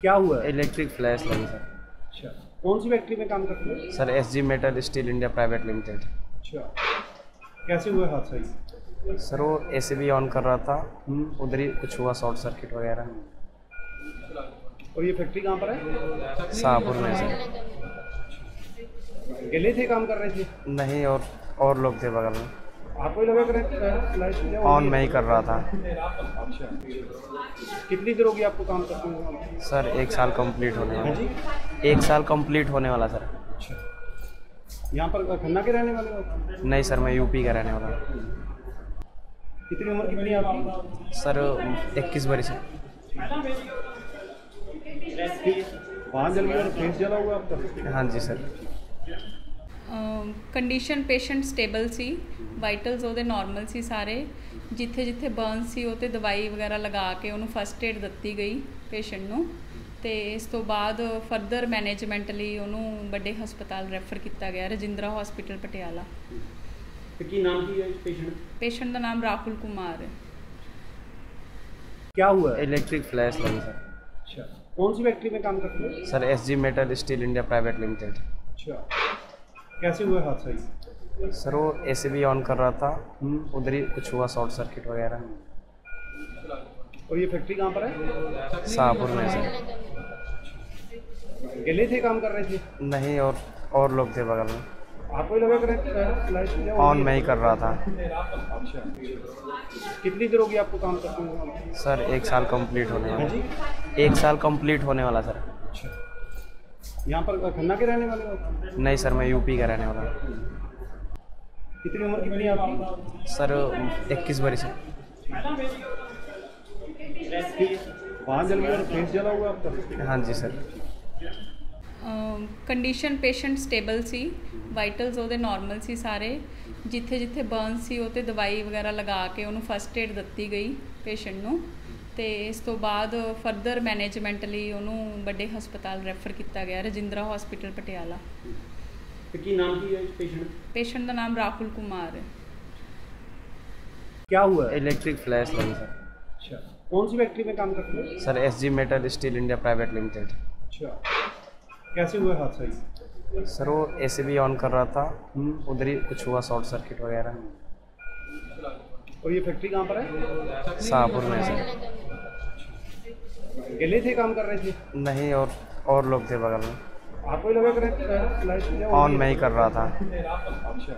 क्या हुआ? है इलेक्ट्रिक फ्लैश लगी सर अच्छा। कौन सी फैक्ट्री में काम करते हैं? Sir S G metal steel India private limited अच्छा। कैसे हुआ हादसा सर वो ए ऑन कर रहा था। उधर ही कुछ हुआ शॉर्ट सर्किट वगैरह। और ये फैक्ट्री कहाँ पर है? शाहपुर में सर। अकेले थे काम कर रहे थे? नहीं और और लोग थे बगल में। आपको ही? लगा कर ऑन मैं ही कर रहा था। अच्छा। कितनी देर होगी आपको काम करते हुए? सर एक साल कंप्लीट होने हाँ वाला। एक साल कंप्लीट होने वाला सर। अच्छा। यहाँ पर खन्ना के रहने वाले हो नहीं सर मैं यूपी का रहने वाला हूँ। कितनी उम्र कितनी आपकी? सर इक्कीस बरस वहाँ जल गया फेस जला हुआ आपका? हाँ जी सर। ਕੰਡੀਸ਼ਨ ਪੇਸ਼ੈਂਟ ਸਟੇਬਲ ਸੀ ਵਾਈਟਲਸ ਉਹਦੇ ਨਾਰਮਲ ਸੀ ਸਾਰੇ ਜਿੱਥੇ ਜਿੱਥੇ ਬਰਨ ਸੀ ਉਹ ਤੇ ਦਵਾਈ ਵਗੈਰਾ ਲਗਾ ਕੇ ਉਹਨੂੰ ਫਸਟ ਏਡ ਦਿੱਤੀ ਗਈ ਪੇਸ਼ੈਂਟ ਨੂੰ ਤੇ ਇਸ ਤੋਂ ਬਾਅਦ ਫਰਦਰ ਮੈਨੇਜਮੈਂਟ ਲਈ ਉਹਨੂੰ ਵੱਡੇ ਹਸਪਤਾਲ ਰੈਫਰ ਕੀਤਾ ਗਿਆ ਰਜਿੰਦਰਾ ਹਸਪੀਟਲ ਪਟਿਆਲਾ ਤੇ ਕੀ ਨਾਮ ਕੀ ਹੈ ਇਸ ਪੇਸ਼ੈਂਟ ਪੇਸ਼ੈਂਟ ਦਾ ਨਾਮ ਰਾਹੁਲ ਕੁਮਾਰ ਹੈ क्या हुआ है इलेक्ट्रिक फ्लैश लगी सर अच्छा कौन सी फैक्ट्री में काम करते हो sir S G metal steel India private limited अच्छा कैसे हुआ हादसा ये सर वो एसी भी ऑन कर रहा था। उधर ही कुछ हुआ शॉर्ट सर्किट वगैरह। और ये फैक्ट्री कहाँ पर है? शाहपुर में सर। अकेले थे काम कर रहे थे? नहीं और और लोग थे बगल में। आपको ही लगा कर ऑन मैं ही कर रहा था। अच्छा कितनी देर होगी आपको काम करते हुए सर एक साल कंप्लीट होने हाँ वाला एक साल कंप्लीट होने वाला सर। अच्छा। यहाँ पर खन्ना के रहने वाले हो नहीं सर मैं यूपी का रहने वाला हूँ। कितनी उम्र कितनी है आपकी सर इक्कीस बरस है वहाँ जल गया और फेस जला हुआ आपका हाँ जी सर ਕੰਡੀਸ਼ਨ ਪੇਸ਼ੈਂਟ ਸਟੇਬਲ ਸੀ ਵਾਈਟਲਸ ਉਹਦੇ ਨਾਰਮਲ ਸੀ ਸਾਰੇ ਜਿੱਥੇ ਜਿੱਥੇ ਬਰਨ ਸੀ ਉਹ ਤੇ ਦਵਾਈ ਵਗੈਰਾ ਲਗਾ ਕੇ ਉਹਨੂੰ ਫਸਟ ਏਡ ਦਿੱਤੀ ਗਈ ਪੇਸ਼ੈਂਟ ਨੂੰ ਤੇ ਇਸ ਤੋਂ ਬਾਅਦ ਫਰਦਰ ਮੈਨੇਜਮੈਂਟ ਲਈ ਉਹਨੂੰ ਵੱਡੇ ਹਸਪਤਾਲ ਰੈਫਰ ਕੀਤਾ ਗਿਆ ਰਜਿੰਦਰਾ ਹਸਪੀਟਲ ਪਟਿਆਲਾ ਤੇ ਕੀ ਨਾਮ ਕੀ ਹੈ ਇਸ ਪੇਸ਼ੈਂਟ ਪੇਸ਼ੈਂਟ ਦਾ ਨਾਮ ਰਾਹੁਲ ਕੁਮਾਰ ਹੈ क्या हुआ है इलेक्ट्रिक फ्लैश लगी सर अच्छा कौन सी फैक्ट्री में काम करते हो sir S G metal steel India private limited अच्छा कैसे हुआ हादसा ये सर वो ए ऑन कर रहा था उधर ही कुछ हुआ शॉर्ट सर्किट वगैरह और ये फैक्ट्री कहाँ पर है शाहपुर में सर अकेले थे काम कर रहे थे? नहीं और और लोग थे बगल में। आपको ही लगा कर ऑन मैं ही कर रहा था। अच्छा।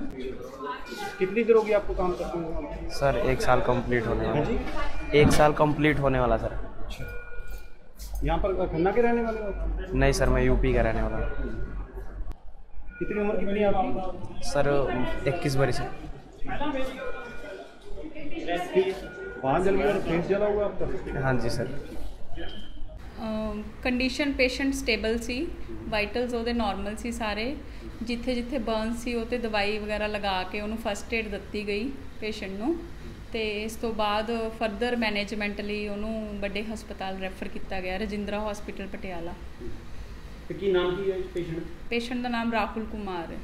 कितनी देर होगी आपको काम करते हुए सर एक साल कंप्लीट होने हाँ वाला जी। एक साल कंप्लीट होने वाला सर। अच्छा। यहाँ पर खन्ना के रहने वाले हो? नहीं सर मैं यूपी का रहने वाला हूँ। कितनी उम्र कितनी है आपकी? सर इक्कीस बरस है। वहाँ जल गया और फेस जला हुआ आपका? हाँ जी सर। ਕੰਡੀਸ਼ਨ ਪੇਸ਼ੈਂਟ ਸਟੇਬਲ ਸੀ ਵਾਈਟਲਸ ਉਹਦੇ ਨਾਰਮਲ ਸੀ ਸਾਰੇ ਜਿੱਥੇ ਜਿੱਥੇ ਬਰਨ ਸੀ ਉਹ ਤੇ ਦਵਾਈ ਵਗੈਰਾ ਲਗਾ ਕੇ ਉਹਨੂੰ ਫਸਟ ਏਡ ਦਿੱਤੀ ਗਈ ਪੇਸ਼ੈਂਟ ਨੂੰ ਤੇ ਇਸ ਤੋਂ ਬਾਅਦ ਫਰਦਰ ਮੈਨੇਜਮੈਂਟ ਲਈ ਉਹਨੂੰ ਵੱਡੇ ਹਸਪਤਾਲ ਰੈਫਰ ਕੀਤਾ ਗਿਆ ਰਜਿੰਦਰਾ ਹਸਪੀਟਲ ਪਟਿਆਲਾ। ਤੇ ਕੀ ਨਾਮ ਕੀ ਹੈ ਇਸ ਪੇਸ਼ੈਂਟ ਪੇਸ਼ੈਂਟ ਦਾ ਨਾਮ ਰਾਹੁਲ ਕੁਮਾਰ ਹੈ।